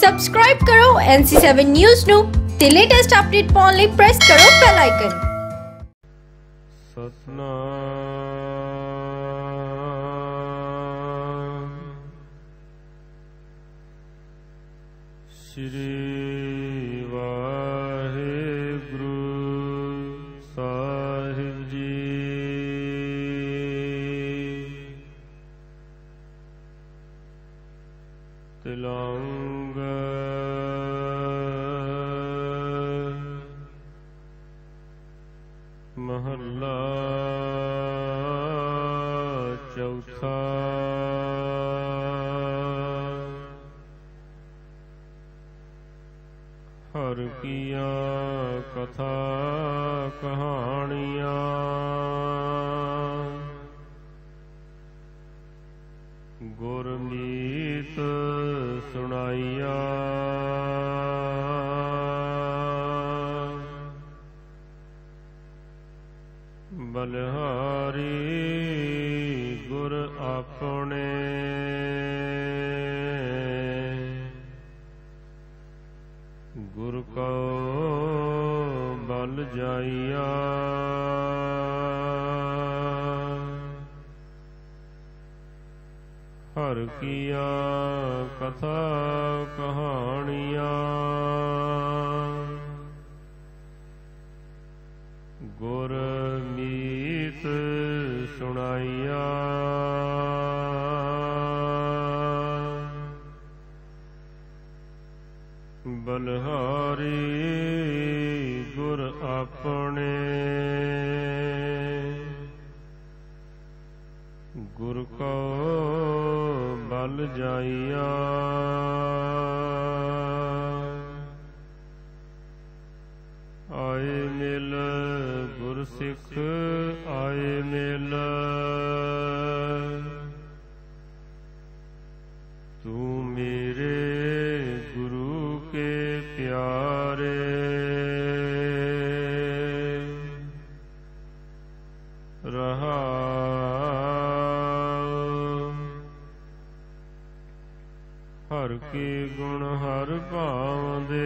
Subscribe ਕਰੋ NC7 news ਨੂੰ ਤੇ ਲੇਟੈਸਟ ਅਪਡੇਟ ਪਾਉਣ ਲਈ ਪ੍ਰੈਸ ਕਰੋ ਬੈਲ ਆਈਕਨ ਸਤਨਾਮ। ਸ੍ਰੀ ਕਥਾ ਕਹਾਣੀਆਂ। ਗੁਰਮੀਤ ਸੁਣਾਈਆਂ। ਬਲਹਾਰੀ ਗੁਰ ਆਪਣੇ ਜਾਈਆ। ਹਰ ਕੀਆ ਕਥਾ ਕਹਾਣੀਆਂ। ਹਰ ਕੇ ਗੁਣ ਹਰ ਭਾਵਦੇ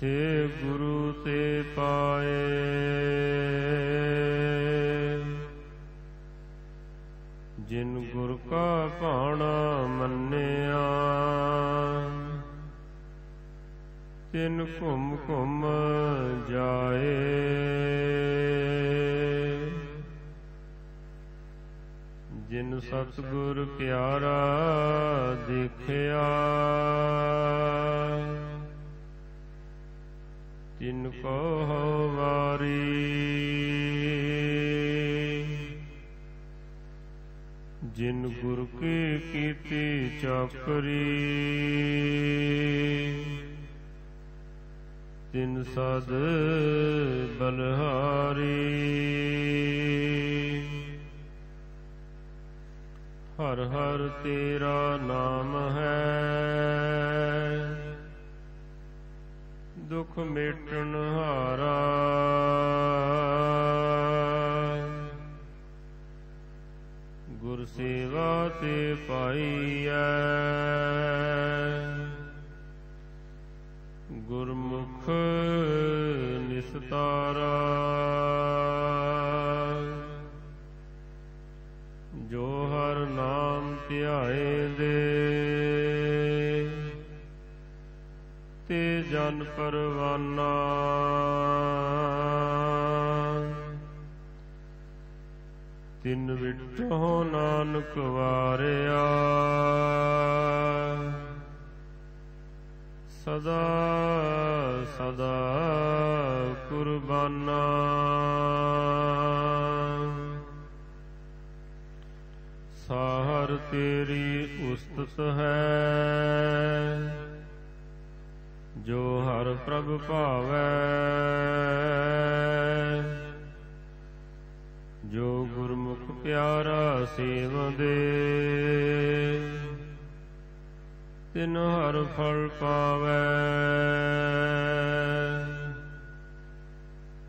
ਸੇ ਗੁਰੂ ਤੇ ਪਾਏ। ਜਿਨ ਗੁਰ ਕਾ ਭਾਣਾ ਮੰਨਿਆ, ਤਿਨ ਘੁੰਮ ਘੁੰਮ ਜਾਏ। ਜਿਨ ਸਤਿਗੁਰ ਪਿਆਰਾ ਦੇਖਿਆ। ਤਿਨ ਕੋ ਵਾਰੀ ਜਿਨ ਗੁਰ ਕੀ ਕੀਤੀ ਚਾਕਰੀ। ਤਿਨ ਸਦ ਬਲਹਾਰੀ। ਹਰ ਹਰ ਤੇਰਾ ਨਾਮ ਹੈ। ਦੁਖ ਮੇਟਣ ਹਾਰਾ। ਗੁਰ ਸੇਵਾ ਤੇ ਪਾਈਐ ਗੁਰਮੁਖ ਨਿਸਤਾਰਾ। ਪਰਵਾਨਾ। ਤਿਨ ਵਿਟੋ ਨਾਨਕ ਵਾਰਿਆ। ਸਦਾ ਸਦਾ ਕੁਰਬਾਨਾ। ਸਾਹਰ ਤੇਰੀ ਉਸਤਤ ਹੈ। ਜੋ ਹਰ ਪ੍ਰਭ ਭਾਵੈ, ਜੋ ਗੁਰਮੁਖ ਪਿਆਰਾ ਸੇਵਦੇ ਤਿਨ ਹਰ ਫਲ ਪਾਵੈ।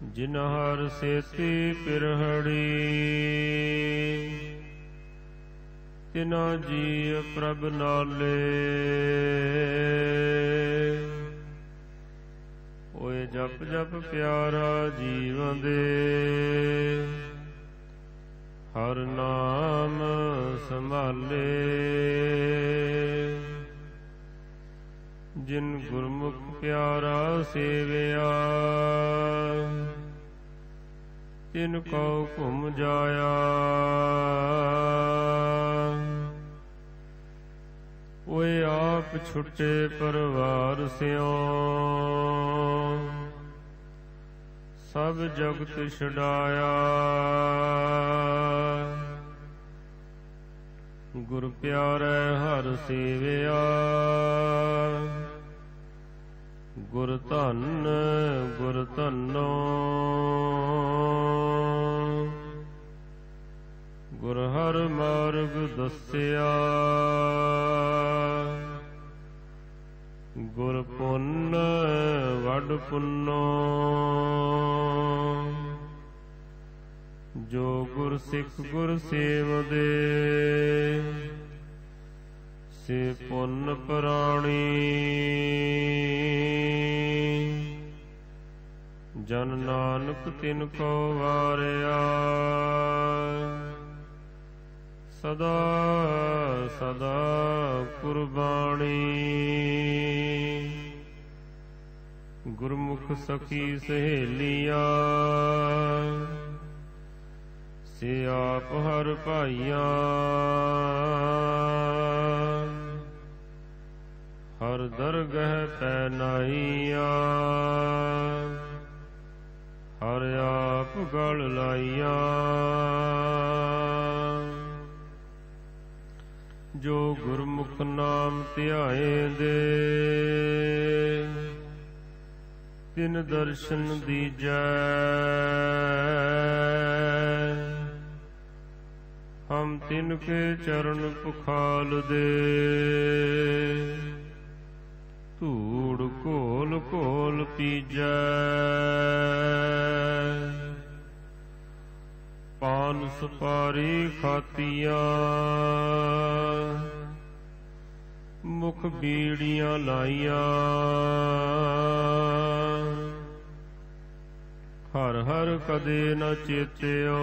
ਜਿਨ ਹਰ ਸੇਤੀ ਪਿਰਹੜੀ, ਤਿਨਾ ਜੀ ਪ੍ਰਭ ਨਾਲੇ। ਓਏ ਜਪ ਜਪ ਪਿਆਰਾ ਜੀਵਨ ਦੇ। ਹਰ ਨਾਮ ਸੰਭਾਲੇ। ਜਿਨ ਗੁਰਮੁਖ ਪਿਆਰਾ ਸੇਵਿਆ, ਤਿਨ ਕਉ ਘੁਮ ਜਾਇਆ। ਓਏ ਆਪ ਛੁੱਟੇ ਪਰਵਾਰ ਸਿਓ ਸਭ ਜਗਤ ਛਡਾਇਆ। ਗੁਰ ਪਿਆਰੇ ਹਰ ਸੇਵਿਆ। ਗੁਰ ਧਨ, ਗੁਰ ਧਨੋ। ਗੁਰ ਹਰ ਮਾਰਗ ਦੱਸਿਆ। ਗੁਰ ਪੁੰਨ ਵੱਡ ਪੁੰਨੋ। ਜੋ ਗੁਰ ਸਿੱਖ ਗੁਰ ਸੇਵਦੇ, ਸੇ ਪੁੰਨ ਪ੍ਰਾਣੀ। ਜਨ ਨਾਨਕ ਤਿਨ ਕੋ ਵਾਰਿਆ, ਸਦਾ ਸਦਾ ਕੁਰਬਾਨੀ। ਗੁਰਮੁਖ ਸਖੀ ਸਹੇਲੀਆਂ ਸੇ ਆਪ ਹਰ ਭਾਈਆਂ ਹਰ ਦਰਗਹ ਪੈ ਨਾਈਆਂ ਹਰ ਆਪ ਗਲ ਲਾਈਆਂ ਜੋ ਗੁਰਮੁਖ ਨਾਮ ਧਿਆਏ ਦੇ ਤਿਨ ਦਰਸ਼ਨ ਦੀਜੈ। ਹਮ ਤਿਨ ਕੇ ਚਰਨ ਪੁਖਾਲ ਦੇ। ਧੂੜ ਘੋਲ ਘੋਲ ਪੀਜੈ। ਪਾਨ ਸੁਪਾਰੀ ਖਾਤੀਆਂ। ਮੁਖ ਬੀੜੀਆਂ ਲਾਈਆਂ। ਹਰ ਹਰ ਕਦੇ ਨ ਚੇਤਿਓ।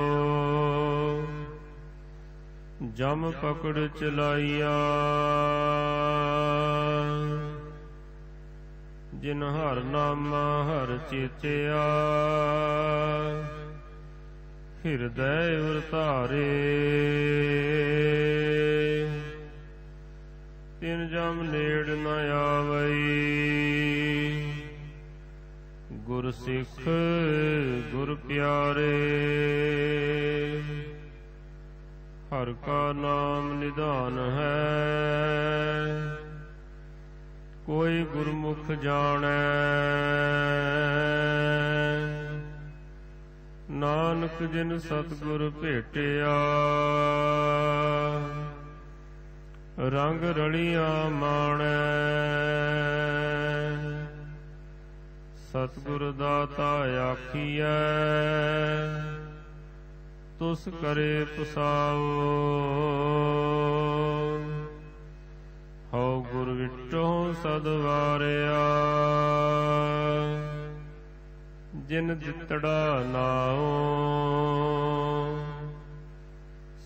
ਜਮ ਪਕੜ ਚਲਾਈਆਂ। ਜਿਨ ਹਰ ਨਾਮ ਹਰ ਚੇਤਿਆ। ਹਿਰਦੈ ਉਰ ਜਮ ਨੇੜ ਨ ਆਵਈ। ਗੁਰ ਸਿੱਖ, ਗੁਰ ਪਿਆਰੇ, ਹਰ ਕਾ ਨਾਮ ਨਿਧਾਨ ਹੈ। ਕੋਈ ਗੁਰਮੁਖ ਜਾਣੈ। ਨਾਨਕ ਜਿਨ ਸਤਿਗੁਰ ਭੇਟਿਆ ਰੰਗ ਰਲੀਆਂ ਮਾਣੈ। ਸਤਿਗੁਰ ਦਾਤਾ ਆਖੀਐ, ਤੁਸ ਕਰੇ ਪਸਾਓ ਹਉ ਗੁਰ ਵਿਟੋ ਸਦ ਵਾਰਿਆ। ਜਿਨ ਦਿੱਤੜਾ ਨਾਉ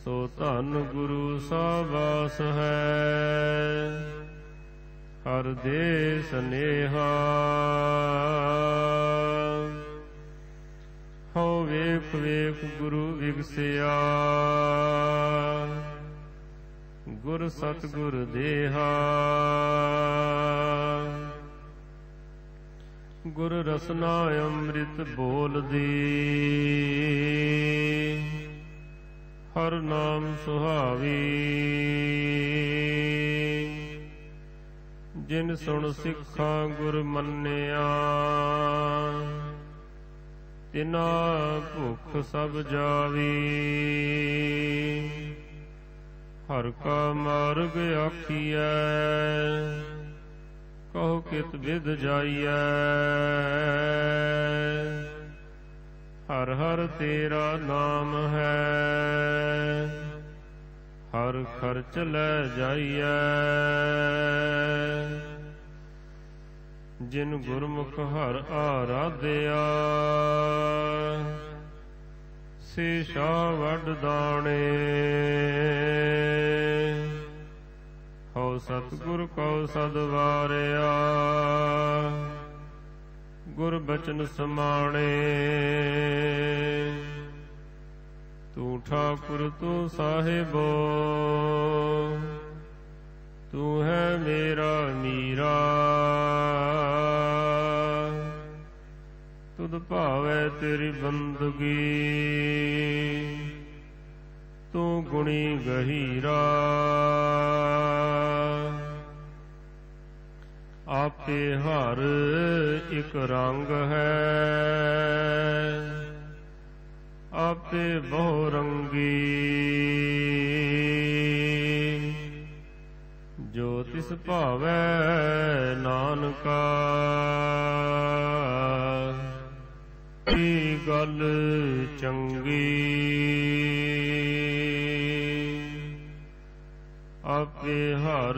ਸੋ ਧੰਨ ਗੁਰੂ ਸਾਬਾਸ ਹੈ। ਹਰ ਦੇ ਸਨੇਹਾ ਹਉ ਵੇਖ ਵੇਖ ਗੁਰੂ ਵਿਗਸਿਆ। ਗੁਰ ਸਤਿਗੁਰ ਦੇਹਾ। ਗੁਰ ਰਸਨਾ ਅੰਮ੍ਰਿਤ ਬੋਲਦੀ। ਹਰ ਨਾਮ ਸੁਹਾਵੀ। ਜਿਨ ਸੁਣ ਸਿੱਖਾਂ ਗੁਰ ਮੰਨਿਆ, ਤਿਨਾ ਭੁਖ ਸਭ ਜਾਵੀ। ਹਰ ਕਾ ਮਾਰਗ ਆਖੀਐ, ਕਹੋ ਕਿਤ ਵਿਦ ਜਾਈਐ। ਹਰ ਹਰ ਤੇਰਾ ਨਾਮ ਹੈ। ਹਰ ਖਰਚ ਲੈ ਜਾਈਐ। ਜਿਨ ਗੁਰਮੁਖ ਹਰ ਆਰਾਧਿਆ, ਸੇ ਸ਼ਾ ਵਡ ਦਾਣੇ। ਹਉ ਸਤਿਗੁਰ ਕਉ ਸਦਵਾਰਿਆ ਗੁਰ ਬਚਨ ਸਮਾਣੇ। ਤੂੰ ਠਾਕੁਰ ਤੂੰ ਸਾਹਿਬ, ਤੂੰ ਹੈ ਮੇਰਾ ਮੀਰਾ ਤੁਧ ਭਾਵੈ ਤੇਰੀ ਬੰਦਗੀ, ਤੂੰ ਗੁਣੀ ਗਹੀਰਾ। ਆਪੇ ਹਰ ਇੱਕ ਰੰਗ ਹੈ। ਆਪੇ ਬਹੁ ਰੰਗੀ ਜੋ ਤਿਸ ਭਾਵੈ ਨਾਨਕਾ, ਕੀ ਗੱਲ ਚੰਗੀ? ਆਪੇ ਹਰ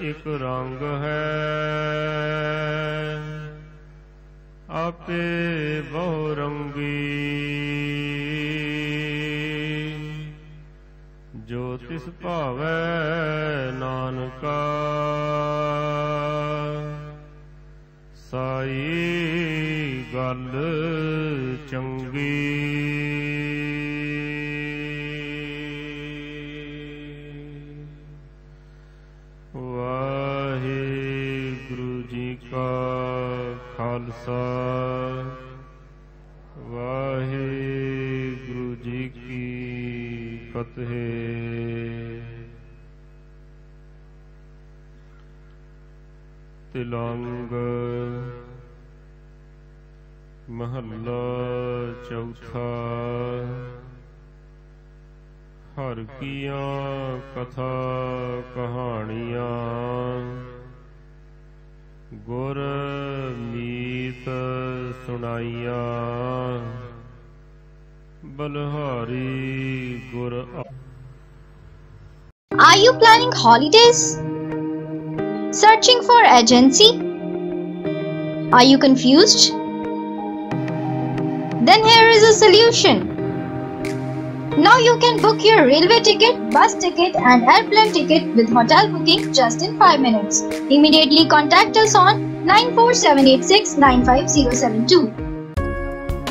ਇੱਕ ਰੰਗ ਹੈ। ਆਪੇ ਬਹੁ ਰੰਗੀ ਜੋ ਤਿਸ ਭਾਵੈ ਨਾਨਕਾ, ਸਾਈ ਗੱਲ ਚੰਗੀ। ਫਤਿਹ ਤਿਲੰਗ ਮਹੱਲਾ ਚੌਥਾ। ਹਰ ਕੀਆਂ ਕਥਾ ਕਹਾਣੀਆਂ। ਗੁਰ ਮੀਤ ਸੁਣਾਈਆਂ। ਬਲਹਾਰੀ ਗੁਰ ਆ- Are you planning holidays? Searching for agency? Are you confused? Then here is a solution. Now you can book your railway ticket, bus ticket, and airplane ticket with hotel booking just in 5 minutes. Immediately contact us on 94786